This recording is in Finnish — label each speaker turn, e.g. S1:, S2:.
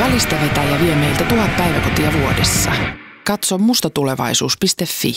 S1: Välistävetäjä vie meiltä tuhat päiväkotia vuodessa. Katso mustatulevaisuus.fi.